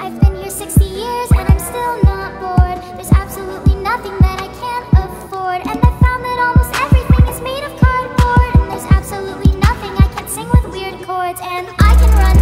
I've been here 60 years and I'm still not bored. There's absolutely nothing that I can't afford. And I found that almost everything is made of cardboard. And there's absolutely nothing I can't sing with weird chords. And I can run.